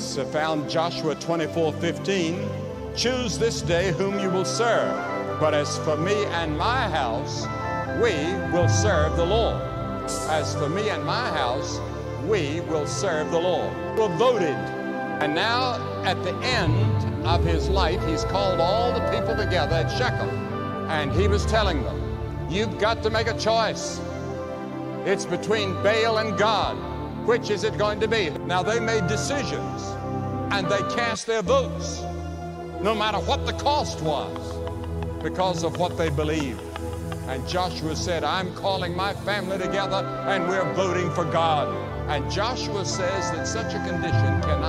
Uh, found Joshua 24 15. Choose this day whom you will serve. But as for me and my house, we will serve the Lord. As for me and my house, we will serve the Lord. We voted. And now, at the end of his life, he's called all the people together at Shechem. And he was telling them, You've got to make a choice. It's between Baal and God. Which is it going to be? Now, they made decisions and they cast their votes, no matter what the cost was, because of what they believed. And Joshua said, I'm calling my family together and we're voting for God. And Joshua says that such a condition continue.